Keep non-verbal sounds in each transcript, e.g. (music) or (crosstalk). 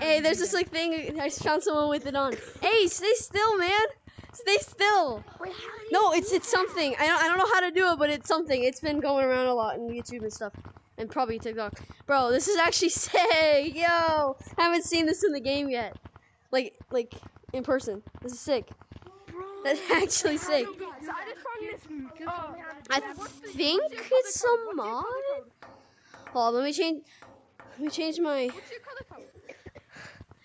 Hey, there's this like thing. I found someone with it on. Hey, stay still, man. Stay still. Wait, how do you No, it's it's something. I don't I don't know how to do it, but it's something. It's been going around a lot on YouTube and stuff, and probably TikTok. Bro, this is actually (laughs) sick. Yo, haven't seen this in the game yet. Like like in person. This is sick. Bro, That's actually sick. I just found this. Uh, I what's the- think what's your color it's code? a mod. color code? Hold on, let me change. Let me change my. What's your color code?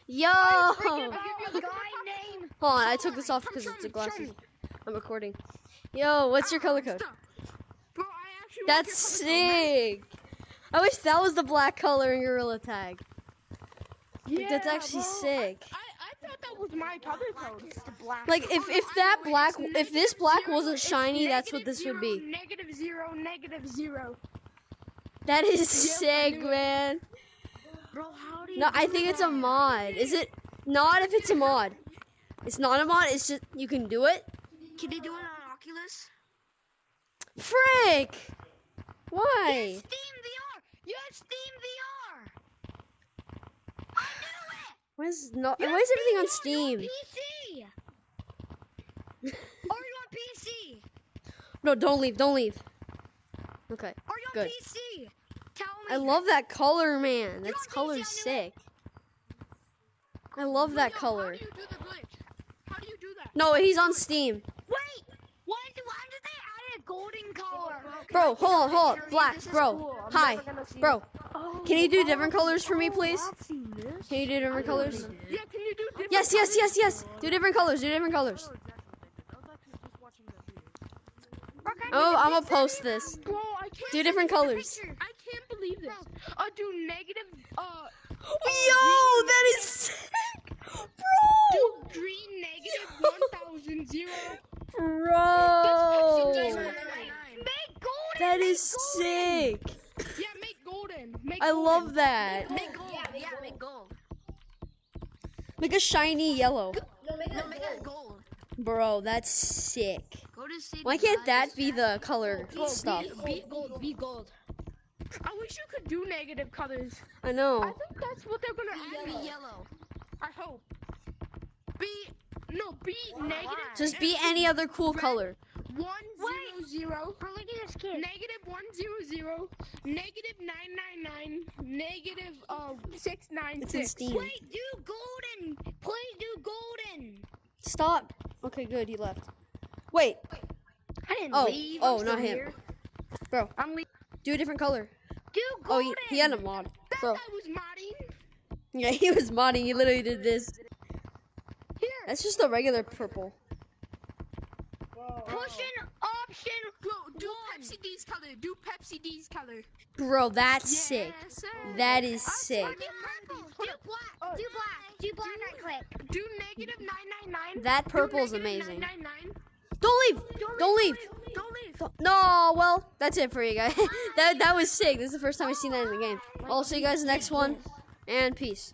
Yo. Hold you the (laughs) color guy name. on, I took this off because it's the me, glasses. I'm recording. Yo, what's your color code? Bro, I actually want That's your color code, man. sick. I wish that was the black color in Gorilla Tag. Like, that's actually bro. sick. I, I thought that was my color code. Black. Like if if that black if this black wasn't shiny, that's what Negative this would be. zero, Negative zero, negative. That is Yep, sick, knew it. man. Bro, how do you No, I do think it's a mod. Is it not if it's a mod? It's not a mod. It's just you can do it. Can they do it on Oculus? Frick! Why? Steam VR. You have Steam VR. I knew it. Why is not? Why is everything on Steam VR, you on PC. or you on PC. No, don't leave. Don't leave. Okay. Or you on Good. PC. Tell me. I love that color, man. That You're on color's PC, I knew sick. I love that color. How do you do the glitch? How do you do that? No, he's on Steam. Wait. Why did, why did they add a golden color? Bro, hold on, hold on. Black, bro. cool. Hi, never gonna see bro. Oh, Can you do oh, different colors for me, oh, please? I've seen this. Can you do different colors? Yeah, can you do different Yes, yes, colors? yes, yes. Do different colors. Do different colors. Oh, I did. I was actually just watching that video. Bro, can Oh, you I'm gonna post this. Bro, I can't. Do different believe colors. this. I can't believe this. Uh, do negative. Uh, Yo, that is sick, Bro! do green negative one thousand zero. bro. Pepsi Bro, Guys, Make golden. that make sick. Yeah, make golden. Make I golden. love that. Make gold. Yeah, yeah, make gold. Make a shiny yellow, No, make it gold. bro. That's sick. Go to. Why can't that be the color Bro, stuff? Be, be gold. Be gold. I wish you could do negative colors. I know. I think that's what they're gonna add. Be yellow. I hope. Be no. Be negative. Just be any other cool color. One zero zero. Bro, look at this kid. Negative one zero zero. Negative nine nine nine. Negative uh six nine It's in six. Steam. Play do golden. Play do golden. Stop. Okay, good. He left. Wait, I didn't Oh, leave. oh, I'm not him. here. bro. I'm leaving. Do a different color. Do Oh, he, he had a mod, That bro. guy was modding. Yeah, (laughs) he was modding. He literally did this. Here. That's just a regular purple. Push an option. Bro, do Pepsi D's color. Do Pepsi D's color. Bro, that's sick. Sir. That is sick. Do purple. Oh. Do black. Do black. Do black right click. Do negative nine nine nine. That Do purple is negative amazing. 999. Don't leave. Don't leave. No, well, that's it for you guys. (laughs) that that was sick. This is the first time I've seen that in the game. I'll see you guys next one, and peace.